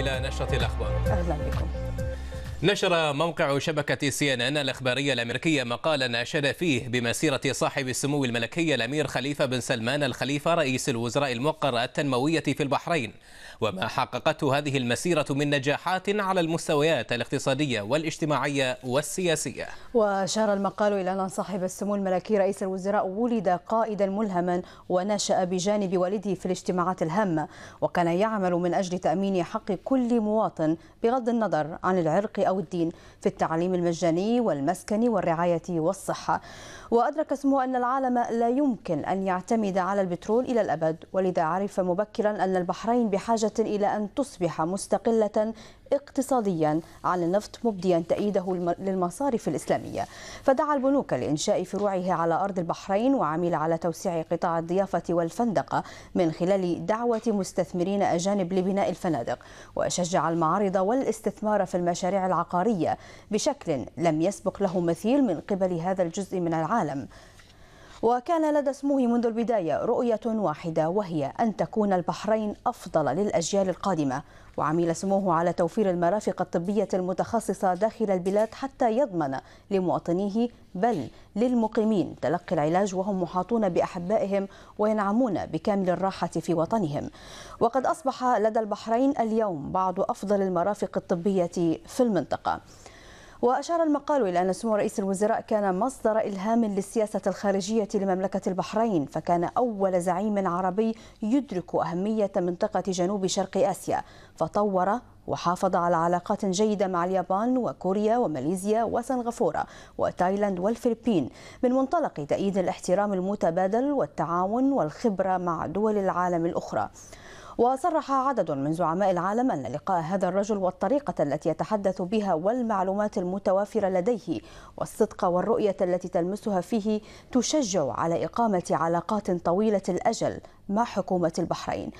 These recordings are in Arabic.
إلى نشرة الأخبار. أهلا بكم. نشر موقع شبكة سي إن إن الإخبارية الأمريكية مقالا أشاد فيه بمسيرة صاحب السمو الملكي الأمير خليفة بن سلمان الخليفة رئيس الوزراء الموقر التنموية في البحرين. وما حققته هذه المسيرة من نجاحات على المستويات الاقتصادية والاجتماعية والسياسية. وأشار المقال إلى أن صاحب السمو الملكي رئيس الوزراء ولد قائدا ملهما ونشأ بجانب والده في الاجتماعات الهامة وكان يعمل من أجل تأمين حق كل مواطن بغض النظر عن العرق أو الدين في التعليم المجاني والمسكن والرعاية والصحة. وأدرك سمو أن العالم لا يمكن أن يعتمد على البترول إلى الأبد. ولذا عرف مبكرا أن البحرين بحاجة إلى أن تصبح مستقلة اقتصاديا عن النفط مبديا تأييده للمصارف الإسلامية. فدعا البنوك لإنشاء فروعه على أرض البحرين وعمل على توسيع قطاع الضيافة والفندقة من خلال دعوة مستثمرين أجانب لبناء الفنادق. وشجع المعارض والاستثمار في المشاريع العقارية بشكل لم يسبق له مثيل من قبل هذا الجزء من العالم. وكان لدى سموه منذ البداية رؤية واحدة وهي أن تكون البحرين أفضل للأجيال القادمة. وعمل سموه على توفير المرافق الطبية المتخصصة داخل البلاد حتى يضمن لمواطنيه بل للمقيمين تلقي العلاج وهم محاطون بأحبائهم وينعمون بكامل الراحة في وطنهم. وقد أصبح لدى البحرين اليوم بعض أفضل المرافق الطبية في المنطقة. وأشار المقال إلى أن سمو رئيس الوزراء كان مصدر إلهام للسياسة الخارجية لمملكة البحرين فكان أول زعيم عربي يدرك أهمية منطقة جنوب شرق آسيا. فطور وحافظ على علاقات جيدة مع اليابان وكوريا وماليزيا وسنغافورة وتايلاند والفلبين. من منطلق تأييد الاحترام المتبادل والتعاون والخبرة مع دول العالم الأخرى. وصرح عدد من زعماء العالم أن لقاء هذا الرجل والطريقة التي يتحدث بها والمعلومات المتوافرة لديه والصدق والرؤية التي تلمسها فيه تشجع على إقامة علاقات طويلة الأجل مع حكومة البحرين.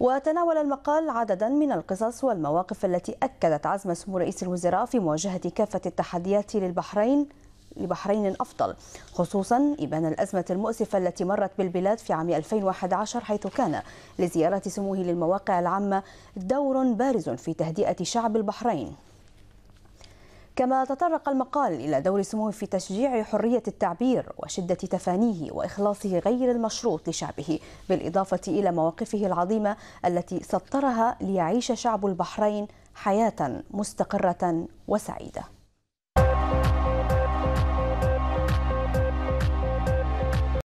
وتناول المقال عددا من القصص والمواقف التي أكدت عزم سمو رئيس الوزراء في مواجهة كافة التحديات للبحرين لبحرين أفضل خصوصا إبان الأزمة المؤسفة التي مرت بالبلاد في عام 2011 حيث كان لزيارة سموه للمواقع العامة دور بارز في تهدئة شعب البحرين. كما تطرق المقال إلى دور سموه في تشجيع حرية التعبير وشدة تفانيه وإخلاصه غير المشروط لشعبه بالإضافة إلى مواقفه العظيمة التي سطرها ليعيش شعب البحرين حياة مستقرة وسعيدة.